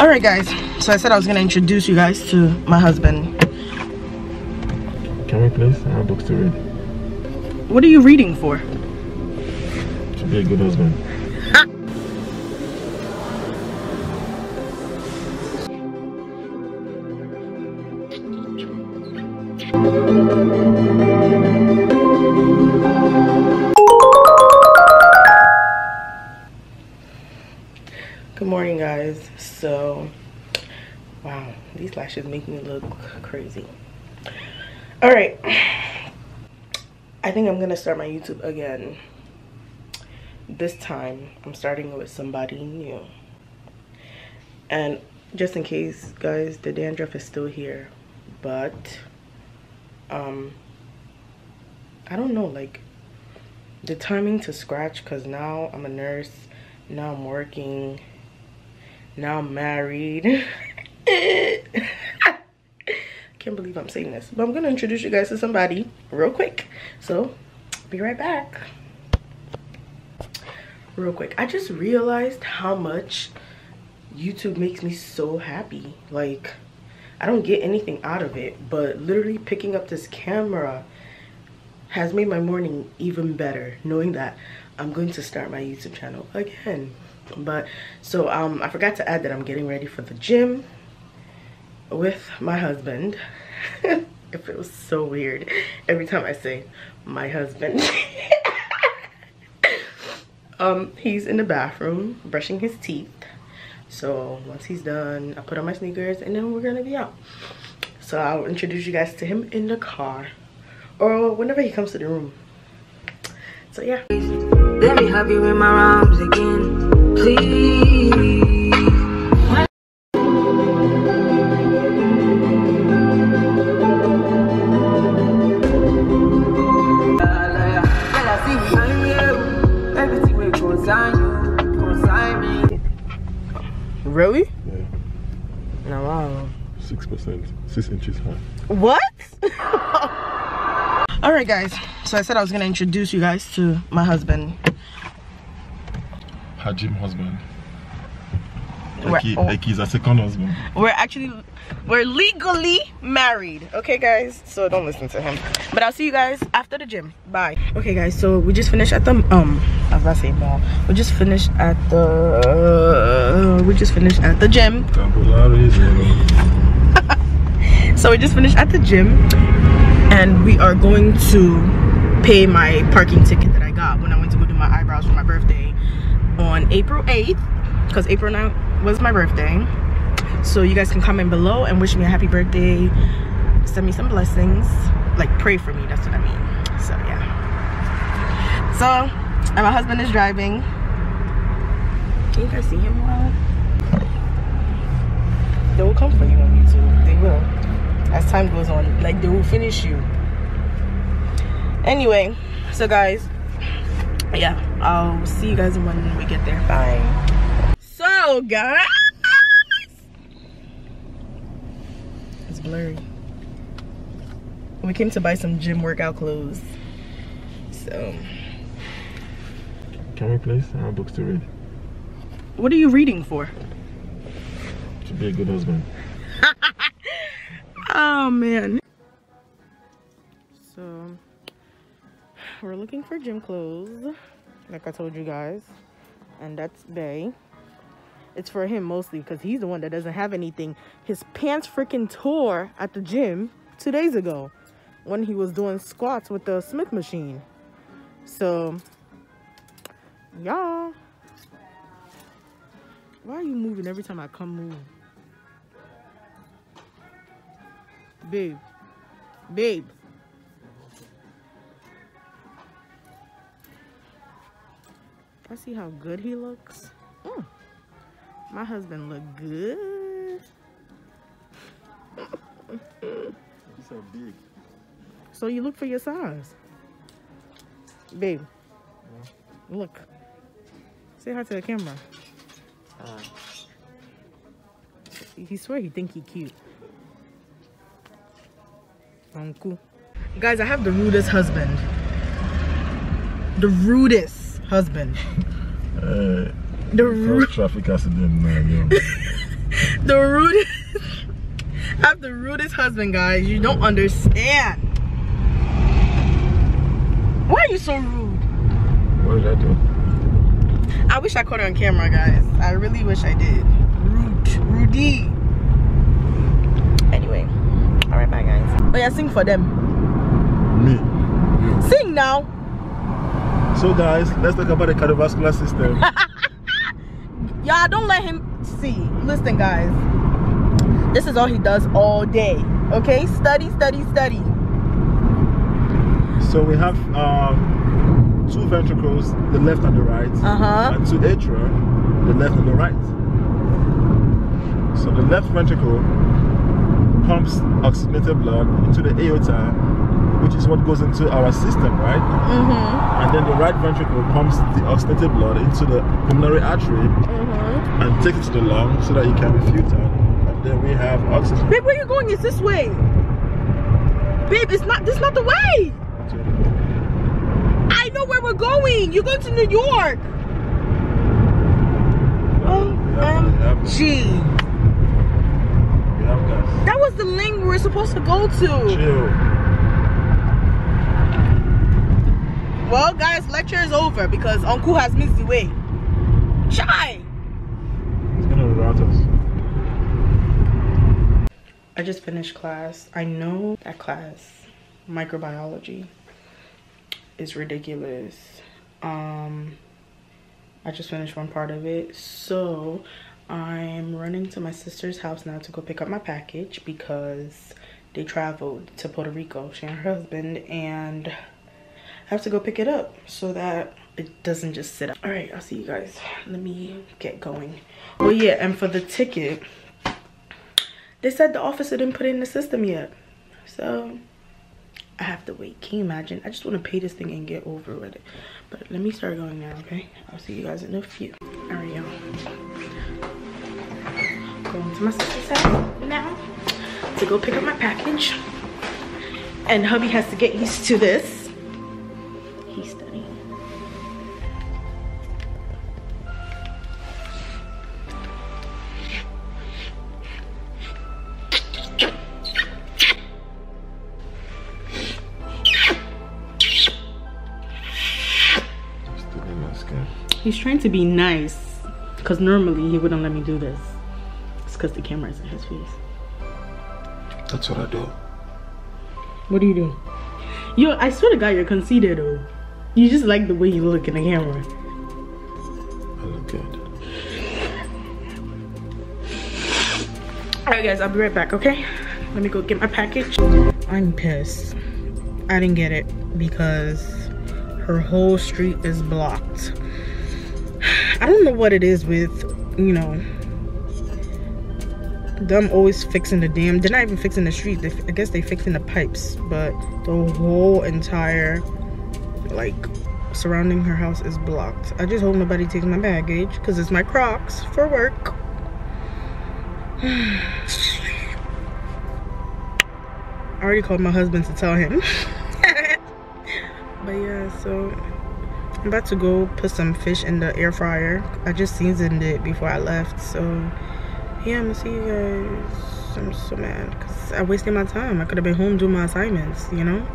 all right guys so i said i was gonna introduce you guys to my husband Can we please? I have books to read. what are you reading for To be a good husband. These lashes make me look crazy. All right. I think i'm gonna start my youtube again. This time i'm starting with somebody new. And just in case guys the dandruff is still here but um i don't know like the timing to scratch because now i'm a nurse now i'm working now i'm married can't believe i'm saying this but i'm gonna introduce you guys to somebody real quick. So be right back. Real quick i just realized how much youtube makes me so happy. Like i don't get anything out of it but literally picking up this camera has made my morning even better knowing that i'm going to start my youtube channel again. But so um i forgot to add that i'm getting ready for the gym with my husband. It feels so weird every time i say my husband. Um he's in the bathroom brushing his teeth. So once he's done i put on my sneakers and then we're gonna be out. So i'll introduce you guys to him in the car or whenever he comes to the room. So yeah. Let me have you in my arms again, please. Wow Six percent. Six inches high. What? All right, guys. So I said I was gonna introduce you guys to my husband. Her gym husband. Like, he, oh. like he's a second husband. We're actually we're legally married. Okay, guys. So don't listen to him. But I'll see you guys after the gym. Bye. Okay, guys. So we just finished at the um. I about to say mall. We just finished at the. Uh, we just finished at the gym. So we just finished at the gym, and we are going to pay my parking ticket that I got when I went to go do my eyebrows for my birthday on April 8th, because April 9th was my birthday. So you guys can comment below and wish me a happy birthday. Send me some blessings, like pray for me. That's what I mean. So yeah. So, and my husband is driving. Can you guys see him well? They will come for you on YouTube. They will. As time goes on like they will finish you. Anyway so guys yeah i'll see you guys when we get there. Bye. So guys! It's blurry. We came to buy some gym workout clothes. So Can we please? I have books to read. what are you reading for To be a good husband. oh man so we're looking for gym clothes like i told you guys and that's bay it's for him mostly because he's the one that doesn't have anything his pants freaking tore at the gym two days ago when he was doing squats with the smith machine so y'all why are you moving every time i come move Babe. Babe. I see how good he looks. Mm. My husband look good. These are big. So you look for your size. Babe. Look. Say hi to the camera. He swear he think he cute. Uncle. Guys, I have the rudest husband. The rudest husband. Uh, The ru- traffic accident, man. The rudest I have the rudest husband, guys. You don't understand. Why are you so rude? What did I do? I wish I caught it on camera, guys. I really wish I did. Rude. Rudy. Anyway. Alright, bye, guys. Oh, yeah, sing for them. Me. Sing now. So guys, let's talk about the cardiovascular system. Y'all don't let him see. Listen, guys. This is all he does all day. Okay? Study, study, study. so we have um, two ventricles, the left and the right, Uh-huh. and two atria, the left and the right. So the left ventricle pumps oxygenated blood into the aorta, which is what goes into our system, right? Mm-hmm. And then the right ventricle pumps the oxygenated blood into the pulmonary artery Mm-hmm. and takes it to the lung so that it can be filtered. And then we have oxygen. Babe, where you going? Is this way. Babe, it's not this not the way. Know where we're going. You're going to New York. Oh, We have- we have- gee. we have gas. That was the link we were supposed to go to. Chill. Well, guys, lecture is over because Uncle has missed the way. Shy. It's gonna rout us. I just finished class. I know that class, microbiology, is ridiculous. Um, I just finished one part of it. So I'm running to my sister's house now to go pick up my package because they traveled to Puerto Rico, she and her husband, and I have to go pick it up so that it doesn't just sit up. All right, I'll see you guys. Let me get going. Well, yeah, and for the ticket, they said the officer didn't put it in the system yet. So I have to wait. Can you imagine? I just want to pay this thing and get over with it. But let me start going now, okay? I'll see you guys in a few. All right, y'all. Going to my sister's house now to go pick up my package. And hubby has to get used to this. He's trying to be nice. Because normally he wouldn't let me do this. It's because the camera is in his face. That's what I do. What do you do? Yo, I swear to God, you're conceited though. You just like the way you look in the camera. I look good. Alright guys, I'll be right back, okay? Let me go get my package. I'm pissed. I didn't get it because her whole street is blocked. I don't know what it is with, you know, them always fixing the dam. They're not even fixing the street. They, I guess they fixing the pipes, but the whole entire, like, surrounding her house is blocked. I just hope nobody takes my baggage because it's my Crocs for work. I already called my husband to tell him. but yeah, so I'm about to go put some fish in the air fryer. I just seasoned it before I left. So yeah, I'm gonna see you guys. I'm so mad because I wasted my time. I could have been home doing my assignments, you know?